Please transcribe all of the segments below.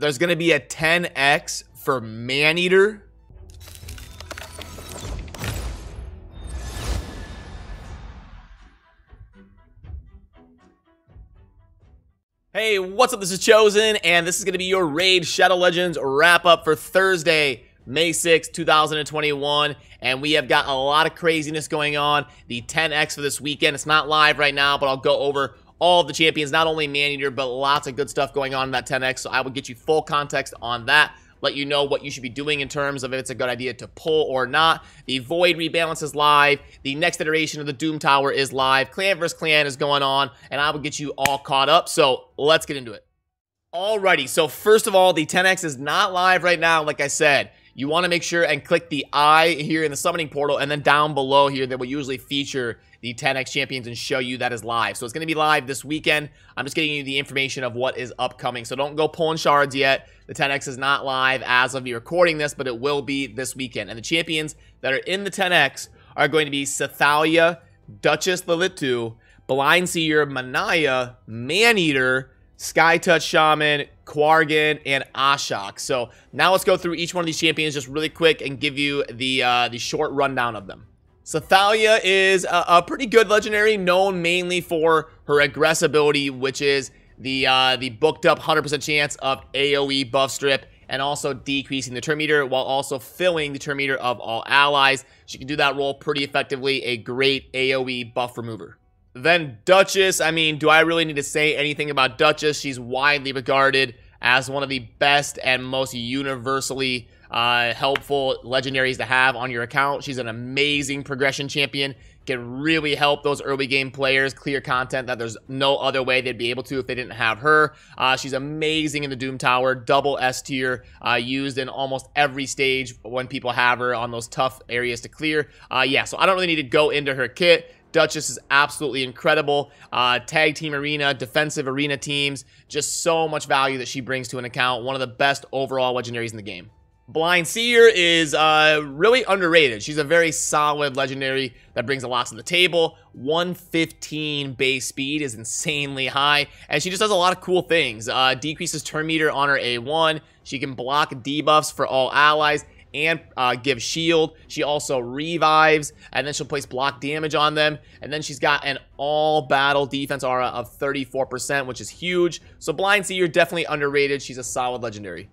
there's going to be a 10x for Maneater. Hey, what's up? This is Chosen, and this is going to be your Raid Shadow Legends wrap-up for Thursday, May 6, 2021, and we have got a lot of craziness going on. The 10X for this weekend, it's not live right now, but I'll go over all the champions, not only Maneater, but lots of good stuff going on in that 10X, so I will get you full context on that let you know what you should be doing in terms of if it's a good idea to pull or not. The Void rebalance is live. The next iteration of the Doom Tower is live. Clan vs. Clan is going on, and I will get you all caught up. So let's get into it. Alrighty, so first of all, the 10X is not live right now, like I said. You want to make sure and click the I here in the summoning portal, and then down below here that will usually feature the 10X champions and show you that is live. So it's going to be live this weekend. I'm just getting you the information of what is upcoming. So don't go pulling shards yet. The 10X is not live as of me recording this, but it will be this weekend. And the champions that are in the 10X are going to be Sethallia, Duchess Lilitu, Blind Seer, Manaya, Maneater, Sky Touch Shaman, Quargan, and Ashok. So now let's go through each one of these champions just really quick and give you the uh, the short rundown of them. So Thalia is a, a, pretty good legendary, known mainly for her aggressibility, which is the uh, the booked up 100% chance of AoE buff strip and also decreasing the turn meter while also filling the turn meter of all allies. She can do that role pretty effectively, a great AoE buff remover. Then Duchess, I mean, do I really need to say anything about Duchess? She's widely regarded as one of the best and most universally uh, helpful legendaries to have on your account. She's an amazing progression champion. Can really help those early game players clear content that there's no other way they'd be able to if they didn't have her. Uh, she's amazing in the Doom Tower, double S tier, uh, used in almost every stage when people have her on those tough areas to clear. Uh, yeah, so I don't really need to go into her kit. Duchess is absolutely incredible. Uh, tag team arena, defensive arena teams, just so much value that she brings to an account. One of the best overall legendaries in the game. Blind Seer is uh, really underrated. She's a very solid legendary that brings a lot to the table. 115 base speed is insanely high, and she just does a lot of cool things. Uh, decreases turn meter on her A1. She can block debuffs for all allies and uh, give shield. She also revives, and then she'll place block damage on them. And then she's got an all battle defense aura of 34%, which is huge. So Blind Seer definitely underrated. She's a solid legendary.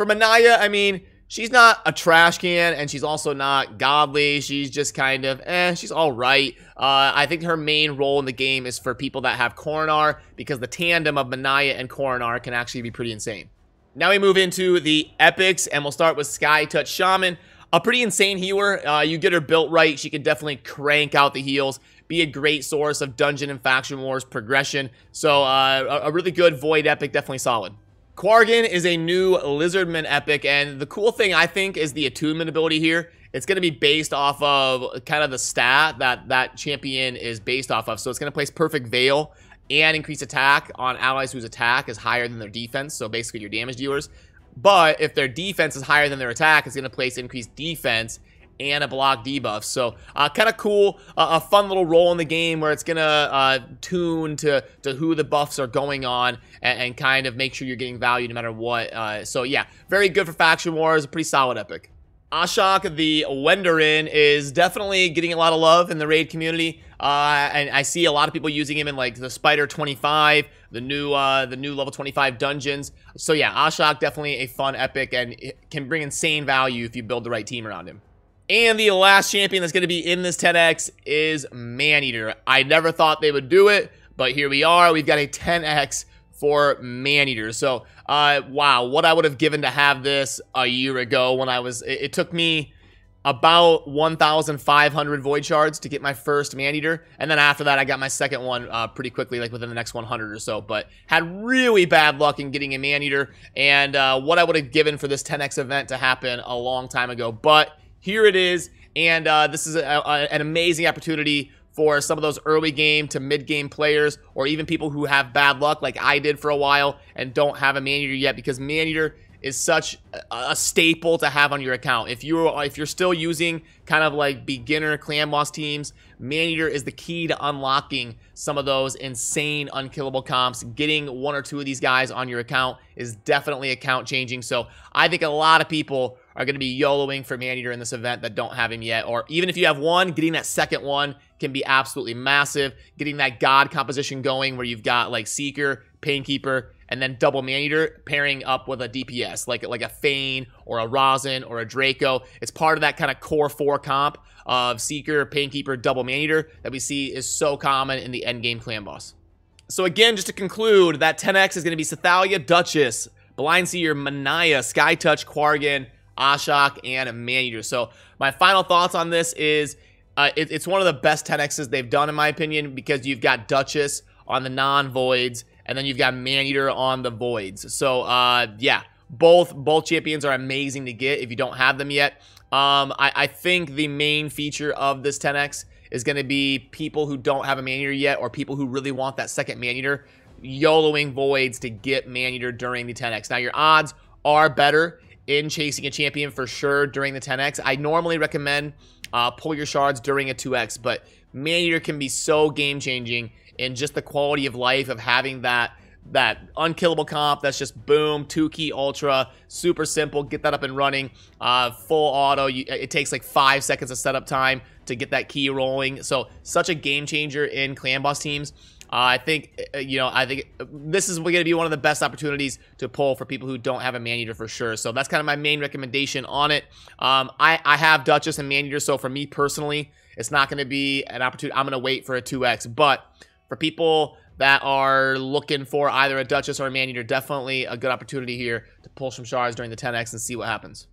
For Manaya, I mean, she's not a trash can, and she's also not godly. She's just kind of, eh, she's all right. Uh, I think her main role in the game is for people that have Coronar, because the tandem of Manaya and Coronar can actually be pretty insane. Now we move into the epics, and we'll start with Sky Touch Shaman. A pretty insane healer. Uh, you get her built right, she can definitely crank out the heals, be a great source of dungeon and faction wars progression. So uh, a really good Void epic, definitely solid. Quargan is a new Lizardman epic, and the cool thing, I think, is the attunement ability here. It's going to be based off of kind of the stat that that champion is based off of. So it's going to place Perfect Veil and increase attack on allies whose attack is higher than their defense, so basically your damage dealers. But if their defense is higher than their attack, it's going to place increased defense and a block debuff. So uh, kind of cool, uh, a fun little role in the game where it's gonna uh, tune to to who the buffs are going on and, and kind of make sure you're getting value no matter what. Uh, so yeah, very good for faction wars, a pretty solid epic. Ashok, the Wenderin, is definitely getting a lot of love in the raid community. Uh, and I see a lot of people using him in like the Spider 25, the new uh, the new level 25 dungeons. So yeah, Ashok definitely a fun epic and can bring insane value if you build the right team around him. And the last champion that's going to be in this 10X is Maneater. I never thought they would do it, but here we are. We've got a 10X for Maneater. So, uh, wow, what I would have given to have this a year ago when I was... It, it took me about 1,500 Void Shards to get my first Maneater. And then after that, I got my second one uh, pretty quickly, like within the next 100 or so. But had really bad luck in getting a Maneater. And uh, what I would have given for this 10X event to happen a long time ago. But here it is, and uh, this is a, a, an amazing opportunity for some of those early game to mid game players, or even people who have bad luck, like I did for a while, and don't have a Maneater yet, because Maneater is such a staple to have on your account. If you're if you're still using kind of like beginner clan boss teams, Maneater is the key to unlocking some of those insane unkillable comps. Getting one or two of these guys on your account is definitely account changing. So I think a lot of people are going to be YOLOing for Maneater in this event that don't have him yet. Or even if you have one, getting that second one can be absolutely massive. Getting that God composition going where you've got like Seeker, Painkeeper, and then double Maneater pairing up with a DPS, like, like a Fayne or a Rosin or a Draco. It's part of that kind of core four comp of Seeker, Painkeeper, double Maneater that we see is so common in the endgame clan boss. So again, just to conclude, that 10x is going to be Sethallia, Duchess, Blind Blindseer, Manaya, Sky Touch, Quargan, Ashok, and Maneater. So my final thoughts on this is uh, it, it's one of the best 10x's they've done in my opinion because you've got Duchess on the non-voids and then you've got Maneater on the voids. So uh, yeah, both both champions are amazing to get if you don't have them yet. Um, I, I think the main feature of this 10x is going to be people who don't have a Maneater yet or people who really want that second Maneater YOLOing voids to get Maneater during the 10x. Now your odds are better in chasing a champion for sure during the 10x. I normally recommend uh, pull your shards during a 2x, but Maneater can be so game changing in just the quality of life of having that that unkillable comp that's just boom two key ultra super simple get that up and running uh, full auto. You, it takes like five seconds of setup time to get that key rolling. So such a game changer in clan boss teams I think, uh, you know, I think this is going to be one of the best opportunities to pull for people who don't have a Maneater for sure. So that's kind of my main recommendation on it. Um, I, I have Duchess and Maneater, so for me personally, it's not going to be an opportunity. I'm going to wait for a 2x, but for people that are looking for either a Duchess or a Maneater, definitely a good opportunity here to pull some shards during the 10x and see what happens.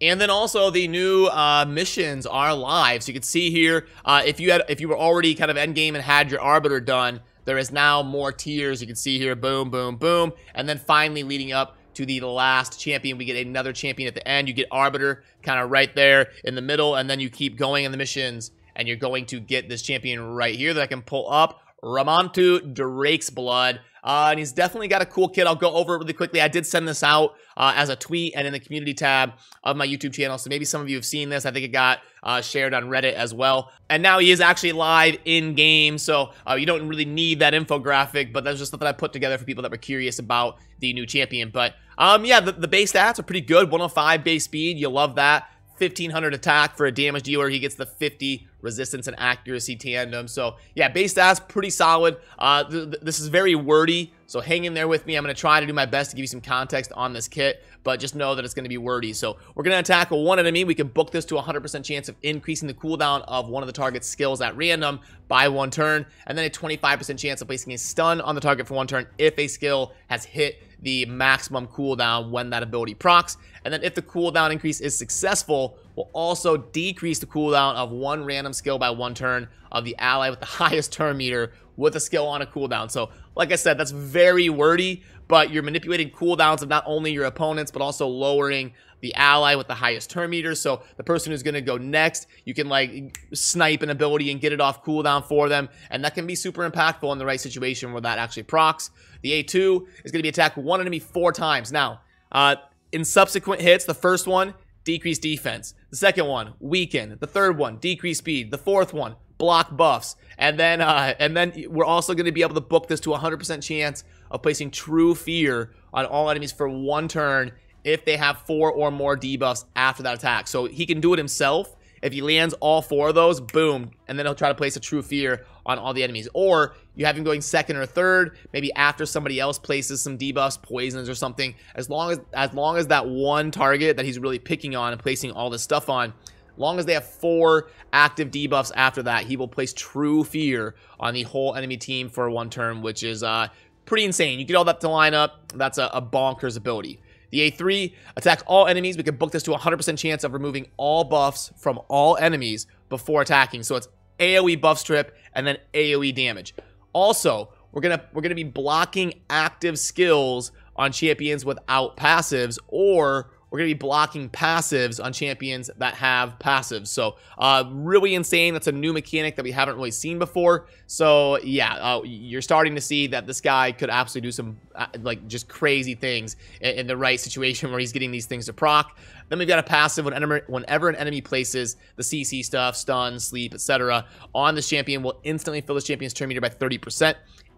And then also the new uh, missions are live. So you can see here, uh, if you had, if you were already kind of endgame and had your Arbiter done, there is now more tiers. You can see here, boom, boom, boom. And then finally leading up to the last champion, we get another champion at the end. You get Arbiter kind of right there in the middle, and then you keep going in the missions, and you're going to get this champion right here that I can pull up. Ramantu Drakesblood. Uh, and he's definitely got a cool kit. I'll go over it really quickly. I did send this out uh, as a tweet and in the community tab of my YouTube channel. So maybe some of you have seen this. I think it got uh, shared on Reddit as well. And now he is actually live in game. So uh, you don't really need that infographic, but that's just something I put together for people that were curious about the new champion. But um, yeah, the, the base stats are pretty good. 105 base speed. You love that. 1500 attack for a damage dealer. He gets the 50 resistance and accuracy tandem. So yeah, base stats pretty solid. Uh, th th this is very wordy, so hang in there with me. I'm going to try to do my best to give you some context on this kit, but just know that it's going to be wordy. So we're going to attack one enemy. We can book this to 100% chance of increasing the cooldown of one of the target's skills at random by one turn, and then a 25% chance of placing a stun on the target for one turn if a skill has hit the maximum cooldown when that ability procs. And then if the cooldown increase is successful, will also decrease the cooldown of one random skill by one turn of the ally with the highest turn meter with a skill on a cooldown. So, like I said, that's very wordy, but you're manipulating cooldowns of not only your opponents, but also lowering the ally with the highest turn meter. So the person who's going to go next, you can like snipe an ability and get it off cooldown for them. And that can be super impactful in the right situation where that actually procs. The A2 is going to be attack one enemy four times. Now, uh, in subsequent hits, the first one, decrease defense. The second one, weaken. The third one, decrease speed. The fourth one, block buffs. And then uh, and then we're also going to be able to book this to 100% chance of placing true fear on all enemies for one turn if they have four or more debuffs after that attack. So he can do it himself. If he lands all four of those, boom, and then he'll try to place a true fear on all the enemies. Or you have him going second or third, maybe after somebody else places some debuffs, poisons or something. As long as as long as that one target that he's really picking on and placing all this stuff on, long as they have four active debuffs after that, he will place true fear on the whole enemy team for one turn, which is uh, pretty insane. You get all that to line up. That's a, a bonkers ability. The A3 attacks all enemies. We can book this to 100% chance of removing all buffs from all enemies before attacking. So it's AoE buff strip and then AoE damage. Also, we're gonna we're gonna be blocking active skills on champions without passives, or we're going to be blocking passives on champions that have passives. So uh, really insane. That's a new mechanic that we haven't really seen before. So yeah, uh, you're starting to see that this guy could absolutely do some uh, like just crazy things in, in, the right situation where he's getting these things to proc. Then we've got a passive whenever, whenever an enemy places the CC stuff, stun, sleep, etc. on this champion will instantly fill this champion's turn meter by 30%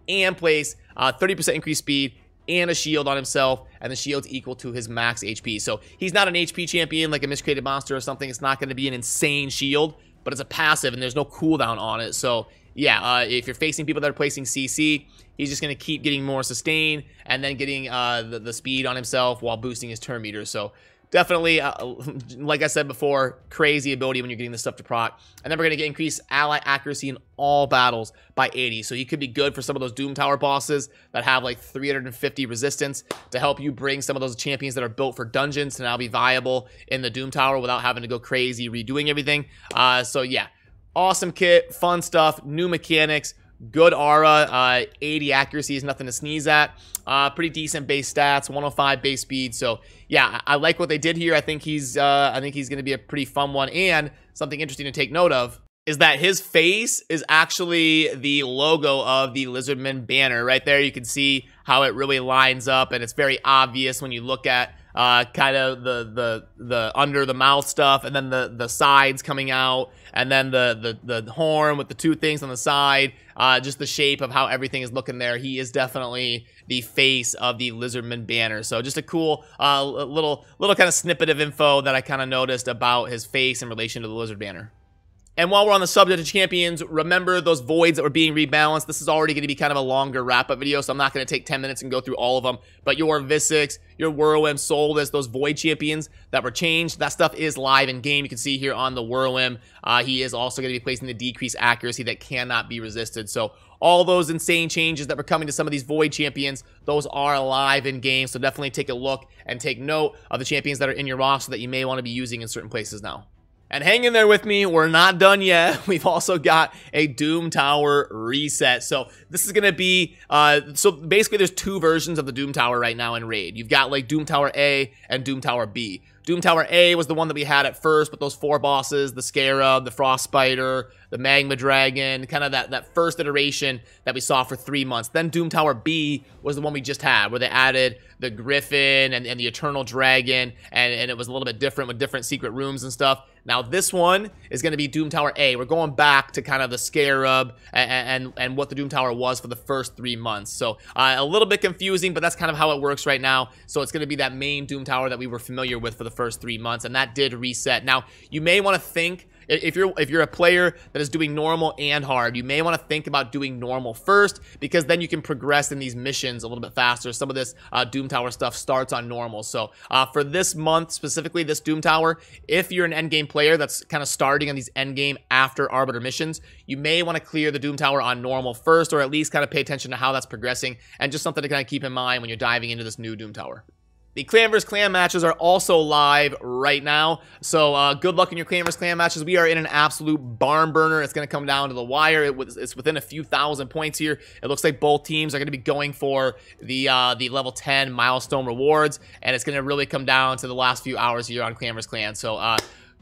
and place 30% uh, increased speed and a shield on himself, and the shield's equal to his max HP. So he's not an HP champion like a miscreated monster or something. It's not going to be an insane shield, but it's a passive, and there's no cooldown on it. So yeah, uh, if you're facing people that are placing CC, he's just going to keep getting more sustain and then getting uh, the, the speed on himself while boosting his turn meter. So definitely, uh, like I said before, crazy ability when you're getting this stuff to proc. And then we're going to get increased ally accuracy in all battles by 80. So he could be good for some of those Doom Tower bosses that have like 350 resistance to help you bring some of those champions that are built for dungeons to now be viable in the Doom Tower without having to go crazy redoing everything. Uh, so yeah, awesome kit, fun stuff, new mechanics, Good aura, uh, 80 accuracy is nothing to sneeze at. Uh, pretty decent base stats, 105 base speed. So yeah, I, I like what they did here. I think he's, uh, I think he's going to be a pretty fun one. And something interesting to take note of is that his face is actually the logo of the Lizardman banner. Right there, you can see how it really lines up, and it's very obvious when you look at uh, kind of the the the under the mouth stuff, and then the the sides coming out, and then the the the horn with the two things on the side. Uh, just the shape of how everything is looking there. He is definitely the face of the Lizardman banner. So just a cool uh, little little kind of snippet of info that I kind of noticed about his face in relation to the Lizard banner. And while we're on the subject of champions, remember those voids that were being rebalanced. This is already going to be kind of a longer wrap-up video, so I'm not going to take 10 minutes and go through all of them. But your Visix, your Whirlwind, Soulless, those void champions that were changed, that stuff is live in game. You can see here on the Whirlwind, uh, he is also going to be placing the decreased accuracy that cannot be resisted. So all those insane changes that were coming to some of these void champions, those are live in game. So definitely take a look and take note of the champions that are in your roster that you may want to be using in certain places now. And hang in there with me, we're not done yet. We've also got a Doom Tower reset. So this is to be, uh, so basically there's two versions of the Doom Tower right now in Raid. You've got like Doom Tower A and Doom Tower B. Doom Tower A was the one that we had at first, but those four bosses, the Scarab, the Frost Spider, the Magma Dragon, kind of that, that first iteration that we saw for three months. Then Doom Tower B was the one we just had, where they added the Griffin and, and the Eternal Dragon, and, and it was a little bit different with different secret rooms and stuff. Now this one is going to be Doom Tower A. We're going back to kind of the Scarab and, and, and what the Doom Tower was for the first three months. So uh, a little bit confusing, but that's kind of how it works right now. So it's going to be that main Doom Tower that we were familiar with for the first three months, and that did reset. Now, you may want to think if you're if you're a player that is doing normal and hard, you may want to think about doing normal first because then you can progress in these missions a little bit faster. Some of this uh, Doom Tower stuff starts on normal. So uh, for this month specifically, this Doom Tower, if you're an endgame player that's kind of starting on these endgame after Arbiter missions, you may want to clear the Doom Tower on normal first, or at least kind of pay attention to how that's progressing, and just something to kind of keep in mind when you're diving into this new Doom Tower. The Clan vs. Clan matches are also live right now, so uh, good luck in your Clan vs. Clan matches. We are in an absolute barn burner. It's going to come down to the wire. It was, it's within a few thousand points here. It looks like both teams are going to be going for the uh, the level 10 milestone rewards, and it's going to really come down to the last few hours here on Clan vs. Clan. So uh,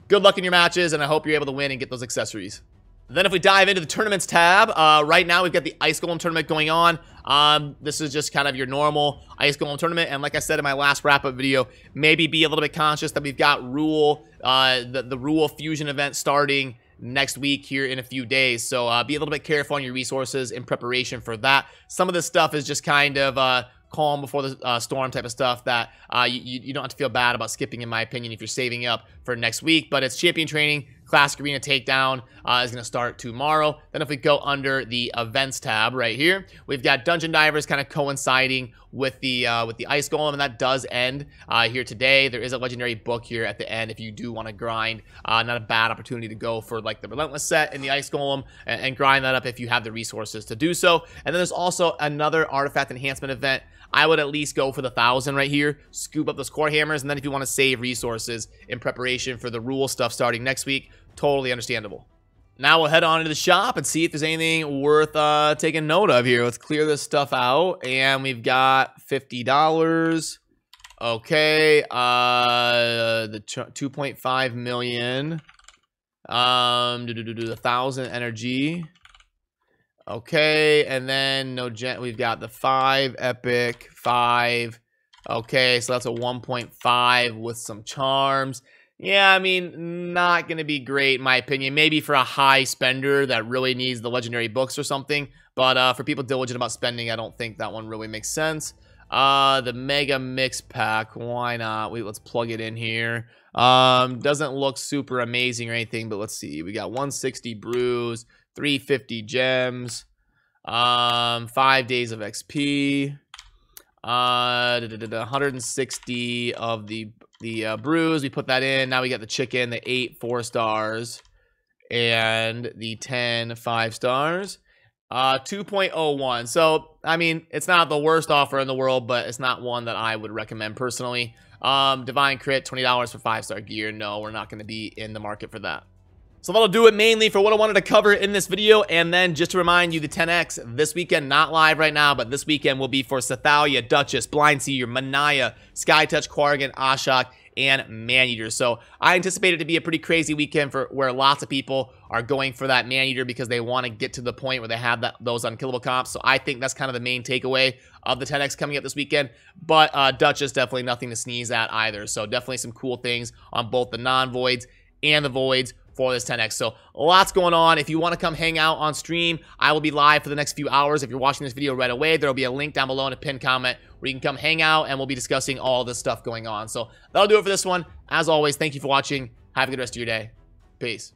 good luck in your matches, and I hope you're able to win and get those accessories. Then if we dive into the tournaments tab, uh, right now we've got the Ice Golem tournament going on. Um, this is just kind of your normal Ice Golem tournament. And like I said in my last wrap-up video, maybe be a little bit conscious that we've got Ruel, uh, the, the Ruel Fusion event starting next week here in a few days. So uh, be a little bit careful on your resources in preparation for that. Some of this stuff is just kind of uh, calm before the uh, storm type of stuff that uh, you, you don't have to feel bad about skipping, in my opinion, if you're saving up for next week. But it's champion training. Classic Arena Takedown uh, is going to start tomorrow. Then if we go under the events tab right here, we've got Dungeon Divers kind of coinciding with the uh, with the Ice Golem, and that does end uh, here today. There is a legendary book here at the end if you do want to grind. Uh, not a bad opportunity to go for like the Relentless set and the Ice Golem and, and grind that up if you have the resources to do so. And then there's also another artifact enhancement event I would at least go for the thousand right here, scoop up those core hammers, and then if you want to save resources in preparation for the Ruel stuff starting next week, totally understandable. Now we'll head on into the shop and see if there's anything worth uh, taking note of here. Let's clear this stuff out, and we've got $50. Okay, uh, the 2.5 million. Um, do do do do the thousand energy. Okay, and then no gen. We've got the five epic five. Okay, so that's a 1.5 with some charms. Yeah, I mean, not going to be great in my opinion. Maybe for a high spender that really needs the legendary books or something. But uh, for people diligent about spending, I don't think that one really makes sense. Uh, the Mega Mix Pack, why not? Wait, let's plug it in here. Um, doesn't look super amazing or anything, but let's see. We got 160 brews, 350 gems, um, five days of XP, uh, 160 of the the uh, brews. We put that in. Now we got the chicken, the eight four stars, and the 10 five stars. Uh, 2.01. So, I mean, it's not the worst offer in the world, but it's not one that I would recommend personally. Um, Divine Crit, $20 for 5-star gear. No, we're not going to be in the market for that. So that'll do it mainly for what I wanted to cover in this video. And then just to remind you, the 10X this weekend, not live right now, but this weekend will be for Sethallia, Duchess, Blind Seer, Manaya, Skytouch, Quargan, Ashok, and Maneater. So I anticipate it to be a pretty crazy weekend for where lots of people are going for that Maneater because they want to get to the point where they have that those unkillable comps. So I think that's kind of the main takeaway of the 10X coming up this weekend. But uh, Duchess definitely nothing to sneeze at either. So definitely some cool things on both the non-voids and the voids for this 10X. So lots going on. If you want to come hang out on stream, I will be live for the next few hours. If you're watching this video right away, there will be a link down below in a pinned comment where you can come hang out and we'll be discussing all this stuff going on. So that'll do it for this one. As always, thank you for watching. Have a good rest of your day. Peace.